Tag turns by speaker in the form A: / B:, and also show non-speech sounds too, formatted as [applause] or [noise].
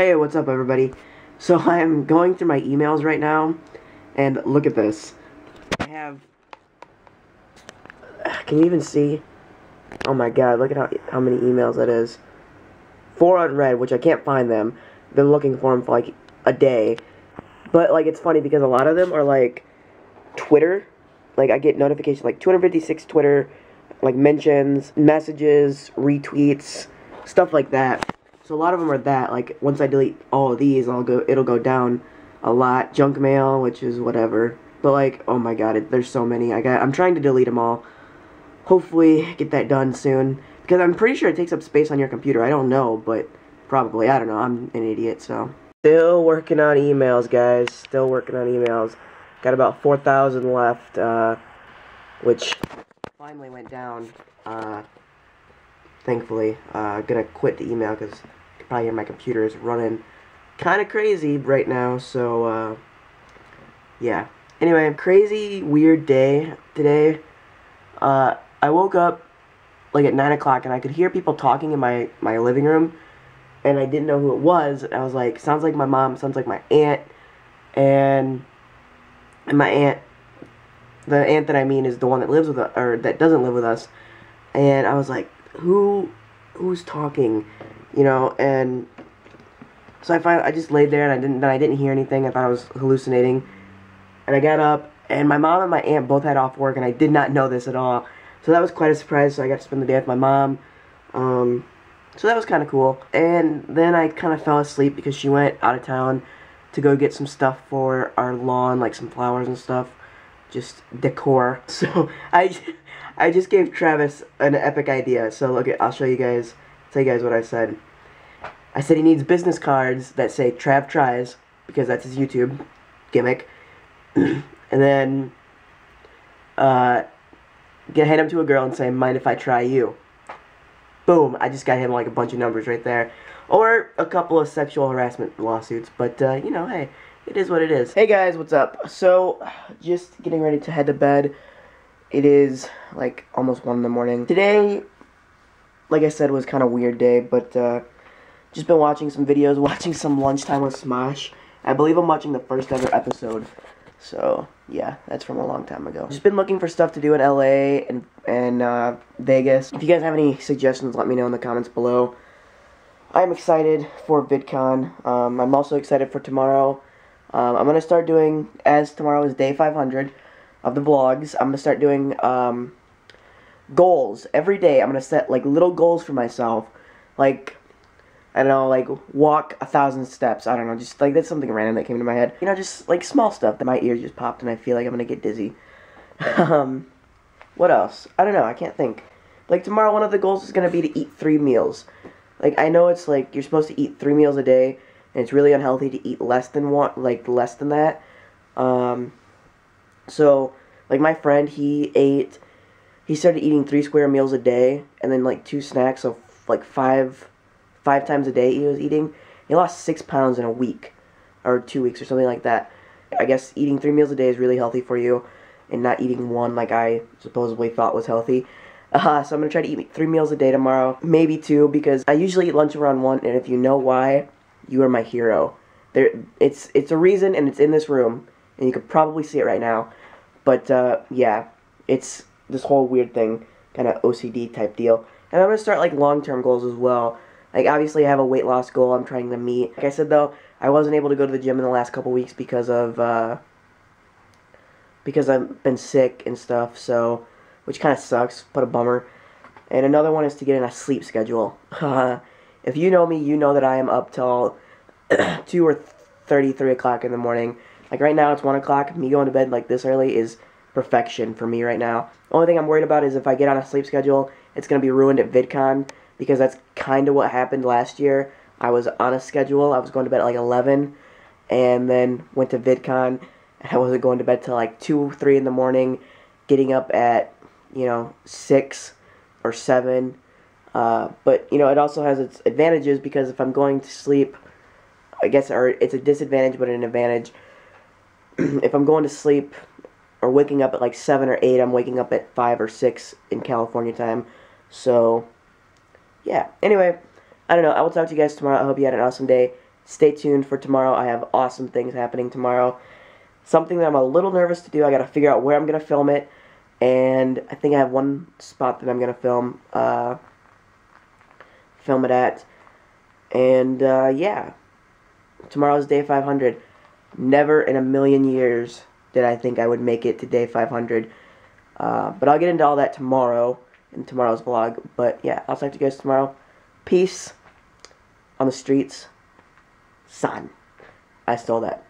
A: Hey, what's up, everybody? So [laughs] I'm going through my emails right now, and look at this. I have. [sighs] Can you even see? Oh my god, look at how, how many emails that is. Four unread, which I can't find them. Been looking for them for like a day. But, like, it's funny because a lot of them are like Twitter. Like, I get notifications like 256 Twitter, like mentions, messages, retweets, stuff like that. So a lot of them are that. Like, once I delete all of these, I'll go. It'll go down a lot. Junk mail, which is whatever. But like, oh my god, it, there's so many. I got. I'm trying to delete them all hopefully get that done soon. Because I'm pretty sure it takes up space on your computer. I don't know, but probably. I don't know. I'm an idiot, so. Still working on emails, guys. Still working on emails. Got about 4,000 left, uh, which finally went down, uh, thankfully. Uh, gonna quit the email because probably my computer is running kind of crazy right now, so, uh, yeah. Anyway, crazy, weird day today. Uh, I woke up like at 9 o'clock and I could hear people talking in my, my living room and I didn't know who it was. I was like, sounds like my mom, sounds like my aunt, and, and my aunt, the aunt that I mean is the one that lives with us, or that doesn't live with us, and I was like, who, who's talking, you know, and so I finally, I just laid there and I didn't, then I didn't hear anything. I thought I was hallucinating, and I got up, and my mom and my aunt both had off work, and I did not know this at all. So that was quite a surprise. So I got to spend the day with my mom. Um, so that was kind of cool. And then I kind of fell asleep because she went out of town to go get some stuff for our lawn, like some flowers and stuff. Just decor. [laughs] So I, I just gave Travis an epic idea. So look, at, I'll show you guys, tell you guys what I said. I said he needs business cards that say Trav Tries, because that's his YouTube gimmick. [clears throat] and then, uh, get hand him to a girl and say, mind if I try you? Boom, I just got him like a bunch of numbers right there. Or a couple of sexual harassment lawsuits, but uh, you know, hey, it is what it is. Hey guys, what's up? So, just getting ready to head to bed. It is like almost 1 in the morning. Today, like I said, was kind of weird day, but uh, just been watching some videos, [laughs] watching some Lunchtime with Smosh. I believe I'm watching the first ever episode. So, yeah, that's from a long time ago. Just been looking for stuff to do in LA and, and uh, Vegas. If you guys have any suggestions, let me know in the comments below. I'm excited for VidCon. Um, I'm also excited for tomorrow. Um, I'm going to start doing, as tomorrow is day 500 of the vlogs, I'm going to start doing um, goals. Every day I'm to set like little goals for myself. Like, I don't know, like walk a thousand steps. I don't know, just like that's something random that came to my head. You know, just like small stuff that my ears just popped and I feel like I'm gonna get dizzy. [laughs] um, what else? I don't know. I can't think. Like tomorrow, one of the goals is gonna be to eat three meals. Like I know it's like you're supposed to eat three meals a day, and it's really unhealthy to eat less than one, like less than that. Um, so like my friend, he ate. He started eating three square meals a day, and then like two snacks, so like five five times a day he was eating. He lost six pounds in a week, or two weeks, or something like that. I guess eating three meals a day is really healthy for you, and not eating one like I supposedly thought was healthy. [laughs] Uh, so I'm gonna try to eat three meals a day tomorrow, maybe two, because I usually eat lunch around one. And if you know why, you are my hero. There, it's it's a reason, and it's in this room, and you could probably see it right now. But uh, yeah, it's this whole weird thing, kind of OCD type deal. And I'm gonna start like long-term goals as well. Like, obviously, I have a weight loss goal I'm trying to meet. Like I said, though, I wasn't able to go to the gym in the last couple weeks because of, uh, because I've been sick and stuff, so, which kind of sucks, but a bummer. And another one is to get in a sleep schedule. [laughs] if you know me, you know that I am up till [clears throat] 2 or 33 o'clock in the morning. Like, right now, it's 1 o'clock. Me going to bed like this early is perfection for me right now. Only thing I'm worried about is if I get on a sleep schedule, it's going to be ruined at VidCon because that's kind of what happened last year. I was on a schedule. I was going to bed at like 11 and then went to VidCon. [laughs] I wasn't going to bed till like 2, 3 in the morning, getting up at, you know, 6 or 7. Uh, but, you know, it also has its advantages because if I'm going to sleep, I guess, or it's a disadvantage but an advantage. [clears throat] if I'm going to sleep or waking up at like 7 or 8, I'm waking up at 5 or 6 in California time. So, yeah. Anyway, I don't know. I will talk to you guys tomorrow. I hope you had an awesome day. stay tuned for tomorrow. I have awesome things happening tomorrow. Something that I'm a little nervous to do. I got to figure out where I'm going to film it. And I think I have one spot that I'm going to film, uh, film it at. And, uh, yeah. Tomorrow's day 500. Never in a million years did I think I would make it to day 500. Uh, but I'll get into all that tomorrow in tomorrow's vlog. But yeah, I'll talk to you guys tomorrow. Peace on the streets. Son. I stole that.